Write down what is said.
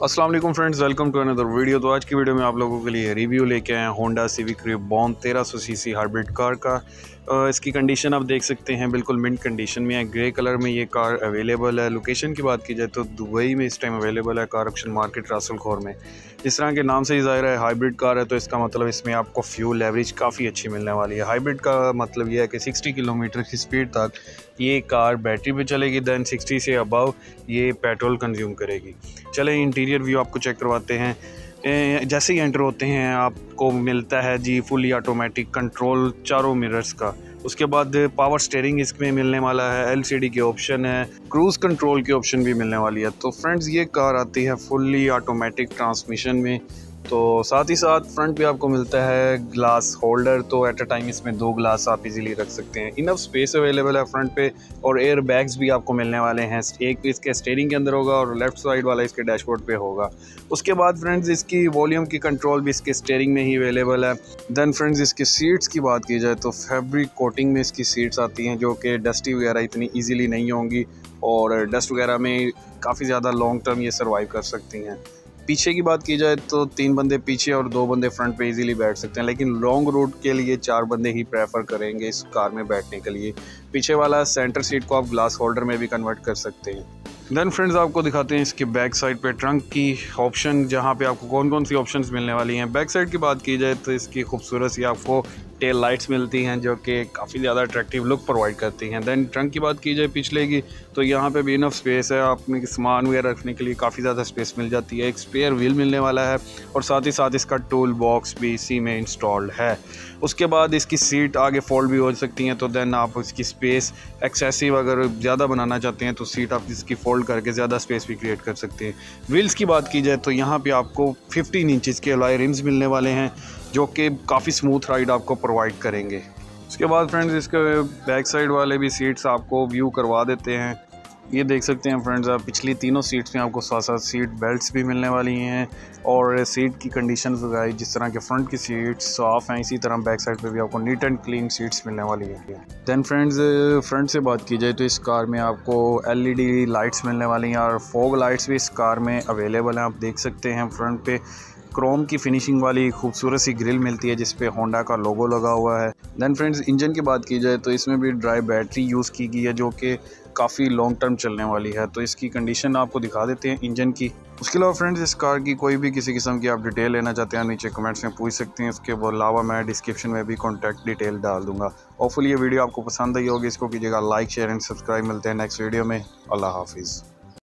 वालेकुम friends welcome to another video तो आज की वीडियो में आप लोगों के लिए रिव्यू लेके आए हैं होंडा सिविक रिबॉन तेरह सौ सी हाइब्रिड कार का। इसकी कंडीशन आप देख सकते हैं, बिल्कुल मिंट कंडीशन में है ग्रे कलर में ये कार अवेलेबल है। लोकेशन की बात की जाए तो दुबई में इस टाइम अवेलेबल है car option market Ras al Khor में। जिस तरह के नाम से ही ज़ाहिर है हाइब्रिड कार है तो इसका मतलब इसमें आपको फ्यूल एवरेज काफ़ी अच्छी मिलने वाली है। हाइब्रिड का मतलब ये है कि 60 किलोमीटर की स्पीड तक ये कार बैटरी पे चलेगी दैन 60 से अबव ये पेट्रोल कंज्यूम करेगी। चले इंटीरियर व्यू आपको चेक करवाते हैं। जैसे ही एंटर होते हैं, आपको मिलता है जी फुली ऑटोमेटिक कंट्रोल चारों मिरर्स का। उसके बाद पावर स्टेयरिंग इसमें मिलने वाला है एलसीडी के ऑप्शन है क्रूज़ कंट्रोल के ऑप्शन भी मिलने वाली है। तो फ्रेंड्स ये कार आती है फुली ऑटोमेटिक ट्रांसमिशन में। तो साथ ही साथ फ्रंट पे आपको मिलता है ग्लास होल्डर तो एट अ टाइम इसमें दो ग्लास आप इजीली रख सकते हैं। इनफ स्पेस अवेलेबल है फ्रंट पे और एयर बैग्स भी आपको मिलने वाले हैं। एक इसके स्टेयरिंग के अंदर होगा और लेफ़्ट साइड वाला इसके डैशबोर्ड पे होगा। उसके बाद फ्रेंड्स इसकी वॉल्यूम की कंट्रोल भी इसके स्टेयरिंग में ही अवेलेबल है। देन फ्रेंड्स इसकी सीट्स की बात की जाए तो फैब्रिक कोटिंग में इसकी सीट्स आती हैं जो कि डस्टी वगैरह इतनी ईजिली नहीं होंगी और डस्ट वगैरह में काफ़ी ज़्यादा लॉन्ग टर्म ये सर्वाइव कर सकती हैं। पीछे की बात की जाए तो तीन बंदे पीछे और दो बंदे फ्रंट पे इजीली बैठ सकते हैं, लेकिन लॉन्ग रूट के लिए चार बंदे ही प्रेफर करेंगे इस कार में बैठने के लिए। पीछे वाला सेंटर सीट को आप ग्लास होल्डर में भी कन्वर्ट कर सकते हैं। देन फ्रेंड्स आपको दिखाते हैं इसके बैक साइड पे ट्रंक की ऑप्शन जहाँ पे आपको कौन कौन सी ऑप्शंस मिलने वाली हैं। बैक साइड की बात की जाए तो इसकी खूबसूरत सी आपको टेल लाइट्स मिलती हैं जो कि काफ़ी ज़्यादा अट्रैक्टिव लुक प्रोवाइड करती हैं। देन ट्रंक की बात की जाए पिछले की तो यहाँ पे भी इनफ स्पेस है। अपने सामान वगैरह रखने के लिए काफ़ी ज़्यादा स्पेस मिल जाती है। एक स्पेयर व्हील मिलने वाला है और साथ ही साथ इसका टूल बॉक्स भी इसी में इंस्टॉल्ड है। उसके बाद इसकी सीट आगे फोल्ड भी हो सकती हैं तो देन आप इसकी स्पेस एक्सेसिव अगर ज़्यादा बनाना चाहते हैं तो सीट आप इसकी फोल्ड करके ज़्यादा स्पेस भी क्रिएट कर सकते हैं। व्हील्स की बात की जाए तो यहाँ पर आपको फिफ्टीन इंचज़ के अलाई रिम्स मिलने वाले हैं। जो कि काफ़ी स्मूथ राइड आपको प्रोवाइड करेंगे। उसके बाद फ्रेंड्स इसके बैक साइड वाले भी सीट्स आपको व्यू करवा देते हैं। ये देख सकते हैं फ्रेंड्स आप पिछली तीनों सीट्स में आपको साथ साथ सीट बेल्ट्स भी मिलने वाली हैं और सीट की कंडीशन वगैरह जिस तरह के फ्रंट की सीट्स साफ़ हैं, इसी तरह बैक साइड पे भी आपको नीट एंड क्लीन सीट्स मिलने वाली है। दैन फ्रेंड्स फ्रंट से बात की जाए तो इस कार में आपको एलईडी लाइट्स मिलने वाली हैं और फोग लाइट्स भी इस कार में अवेलेबल हैं। आप देख सकते हैं फ्रंट पे क्रोम की फिनिशिंग वाली खूबसूरत सी ग्रिल मिलती है जिसपे होंडा का लोगो लगा हुआ है। देन फ्रेंड्स इंजन की बात की जाए तो इसमें भी ड्राई बैटरी यूज़ की गई है, जो कि काफ़ी लॉन्ग टर्म चलने वाली है। तो इसकी कंडीशन आपको दिखा देते हैं इंजन की। उसके अलावा फ्रेंड्स इस कार की कोई भी किसी किस्म की आप डिटेल लेना चाहते हैं नीचे कमेंट्स में पूछ सकते हैं उसके अलावा मैं डिस्क्रिप्शन में भी कॉन्टैक्ट डिटेल डाल दूँगा। होपफुली ये वीडियो आपको पसंद आई होगी, इसको कीजिएगा लाइक शेयर एंड सब्सक्राइब मिलते हैं नेक्स्ट वीडियो में। अल्लाह हाफिज़।